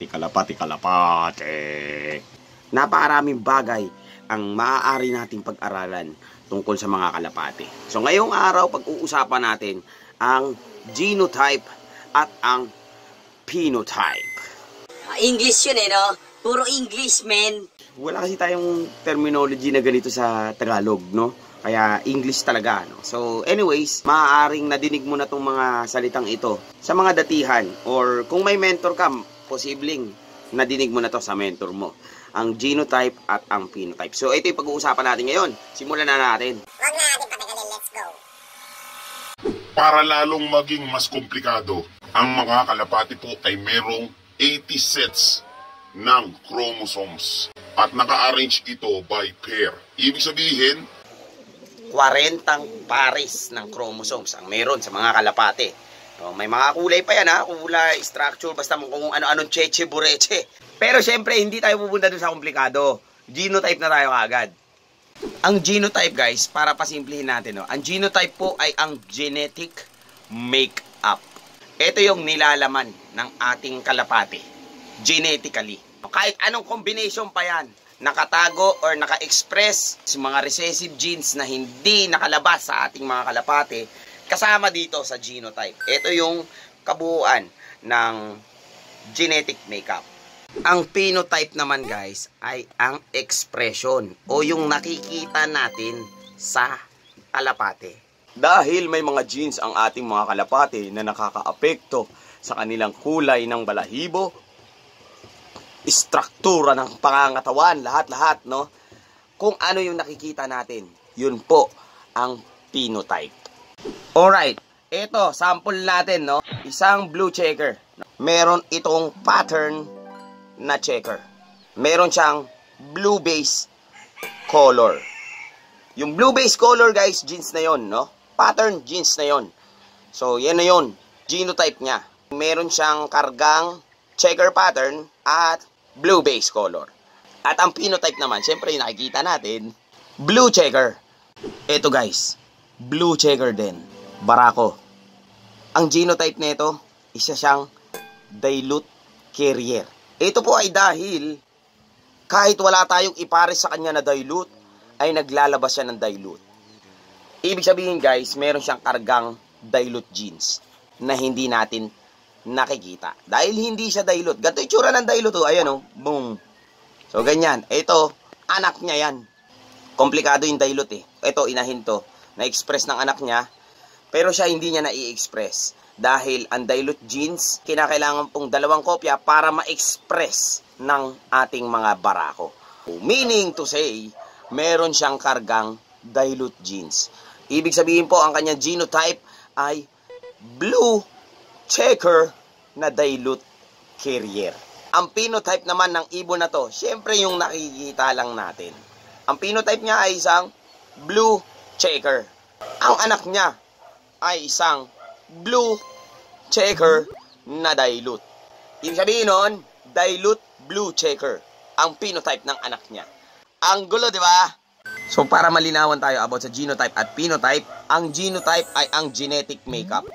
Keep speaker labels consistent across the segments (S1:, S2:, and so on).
S1: Kalapati, kalapati. Napakaraming bagay ang maaari nating pag-aralan tungkol sa mga kalapati. So ngayong araw, pag-uusapan natin ang genotype at ang phenotype.
S2: English yun eh, no? Puro English, man.
S1: Wala kasi tayong terminology na ganito sa Tagalog, no? Kaya English talaga, no? So, anyways, maaaring nadinig mo na tong mga salitang ito sa mga datihan or kung may mentor ka, posibleng nadinig mo na to sa mentor mo. Ang genotype at ang phenotype. So, ito yung pag-uusapan natin ngayon. Simulan na natin.
S3: Huwag na natin patagalin, let's go.
S4: Para lalong maging mas komplikado, ang mga kalapati po ay merong 80 sets ng chromosomes at naka-arrange ito by pair. Ibig sabihin,
S1: 40 pares ng chromosomes ang meron sa mga kalapate. So, may mga kulay pa yan ha, kulay, structure, basta kung ano-anong cheche bureche. Pero syempre, hindi tayo pupunta dun sa komplikado. Genotype na tayo agad. Ang genotype guys, para pasimplihin natin, no? ang genotype po ay ang genetic makeup. Ito yung nilalaman ng ating kalapate. Genetically. Kahit anong combination pa yan, nakatago or naka-express mga recessive genes na hindi nakalabas sa ating mga kalapate, kasama dito sa genotype. Ito yung kabuuan ng genetic makeup. Ang phenotype naman guys ay ang expression o yung nakikita natin sa kalapate. Dahil may mga genes ang ating mga kalapate na nakakaapekto sa kanilang kulay ng balahibo, istruktura ng pangangatawan, lahat-lahat, no? Kung ano yung nakikita natin, yun po ang phenotype. Alright, ito, sample natin, no? Isang blue checker. Meron itong pattern na checker. Meron siyang blue base color. Yung blue base color, guys, jeans na yon, no? Pattern, jeans na yon. So, yan na yon. Genotype niya. Meron siyang kargang checker pattern at blue base color. At ang phenotype naman, syempre yung nakikita natin, blue checker. Ito guys, blue checker din. Barako. Ang genotype nito, isa siyang dilute carrier. Ito po ay dahil kahit wala tayong ipares sa kanya na dilute, ay naglalabas siya ng dilute. Ibig sabihin guys, meron siyang kargang dilute genes na hindi natin nakikita. Dahil hindi siya dilute. Ganito yung tsura ng dilute. Oh. Ayan oh. Boom. So, ganyan. Ito, anak niya yan. Komplikado yung dilute eh. Ito, inahin to. Na-express ng anak niya. Pero siya hindi niya na-i-express. Dahil ang dilute genes, kinakailangan pong dalawang kopya para ma-express ng ating mga barako. Meaning to say, meron siyang kargang dilute genes. Ibig sabihin po, ang kanyang genotype ay blue checker na dilute carrier. Ang phenotype naman ng ibon na to, syempre yung nakikita lang natin. Ang phenotype niya ay isang blue checker. Ang anak niya ay isang blue checker na dilute. Ibig sabihin nun, dilute blue checker. Ang phenotype ng anak niya. Ang gulo, di ba? So para malinawan tayo about sa genotype at phenotype, ang genotype ay ang genetic makeup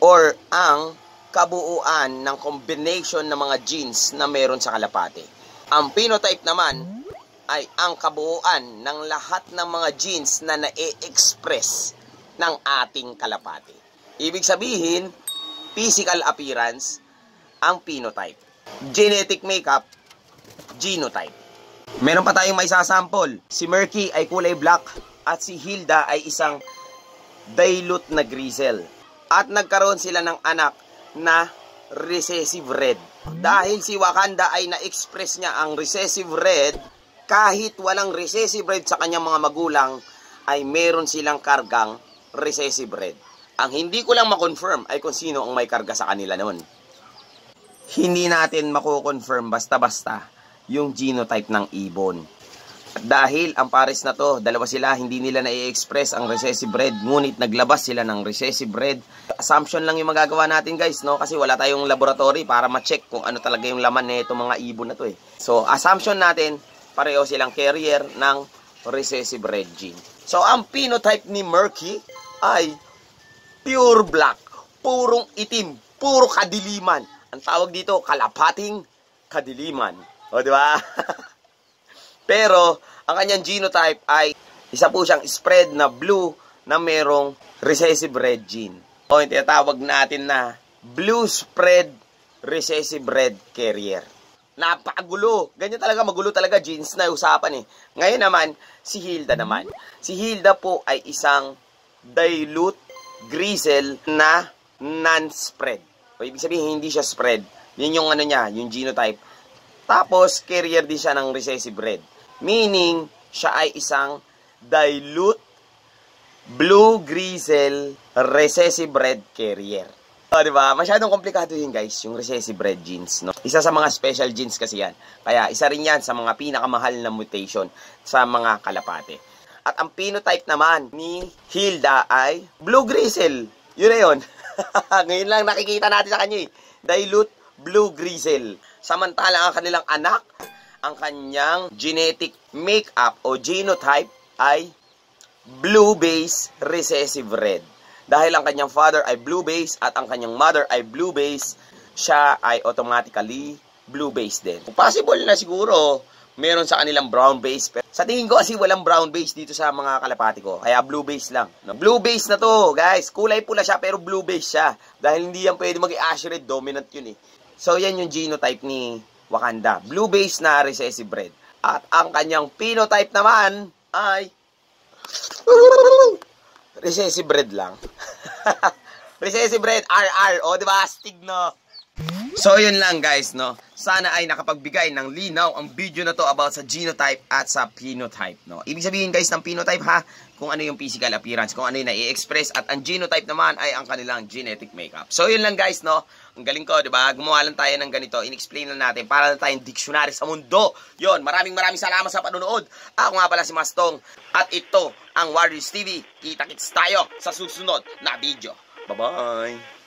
S1: or ang kabuuan ng combination ng mga genes na meron sa kalapate. Ang phenotype naman ay ang kabuuan ng lahat ng mga genes na na-express ng ating kalapate. Ibig sabihin, physical appearance ang phenotype. Genetic makeup, genotype. Meron pa tayong may sasample. Si Murky ay kulay black at si Hilda ay isang dilute na grizzle. At nagkaroon sila ng anak na recessive red. Dahil si Wakanda ay na-express niya ang recessive red, kahit walang recessive red sa kanyang mga magulang, ay meron silang kargang recessive red. Ang hindi ko lang makonfirm ay kung sino ang may karga sa kanila noon. Hindi natin mako-confirm basta-basta yung genotype ng ibon. Dahil ang pares na to, dalawa sila, hindi nila na-express ang recessive red, ngunit naglabas sila ng recessive red. Assumption lang yung magagawa natin guys, no? Kasi wala tayong laboratory para ma-check kung ano talaga yung laman nito mga ibon na to eh. So, assumption natin, pareho silang carrier ng recessive red gene. So, ang phenotype ni Murky ay pure black, purong itim, puro kadiliman. Ang tawag dito, kalapating kadiliman. O, di ba? Pero, ang kanyang genotype ay isa po siyang spread na blue na merong recessive red gene. O, yung tinatawag natin na blue spread recessive red carrier. Napakagulo. Ganyan talaga, magulo talaga genes na usapan eh. Ngayon naman, si Hilda naman. Si Hilda po ay isang dilute grisel na non-spread. O ibig sabihin, hindi siya spread. Yun yung ano niya, yung genotype. Tapos, carrier din siya ng recessive red. Meaning, siya ay isang dilute blue grisel recessive red carrier. O, di ba? Masyadong komplikado yun, guys, yung recessive red genes, no? Isa sa mga special genes kasi yan. Kaya, isa rin yan sa mga pinakamahal na mutation sa mga kalapate. At ang phenotype naman ni Hilda ay blue grisel. Yun na yun. Ngayon lang nakikita natin sa kanya eh. Dilute blue grisel. Samantala ang kanilang anak, ang kanyang genetic makeup o genotype ay blue base recessive red. Dahil ang kanyang father ay blue base at ang kanyang mother ay blue base, siya ay automatically blue base din. Possible na siguro meron sa kanilang brown base. Pero sa tingin ko kasi walang brown base dito sa mga kalapati ko. Kaya blue base lang. No? Blue base na to, guys. Kulay pula siya pero blue base siya. Dahil hindi yan pwede maging ash red. Dominant yun eh. So yan yung genotype ni Wakanda. Blue base na recessive red. At ang kanyang phenotype naman ay recessive red lang. recessive red, RR. O, di ba? Astig, no? So, yun lang guys, no? Sana ay nakapagbigay ng linaw ang video na to about sa genotype at sa phenotype, no? Ibig sabihin guys ng phenotype ha, kung ano yung physical appearance, kung ano yung nai-express at ang genotype naman ay ang kanilang genetic makeup. So, yun lang guys, no? Ang galing ko, di ba? Gumawa lang tayo ng ganito, in-explain lang natin para lang tayong dictionary sa mundo. Yun, maraming maraming salamat sa panonood. Ako nga pala si Mastong at ito ang Warriors TV. Kita-kits tayo sa susunod na video. Bye-bye!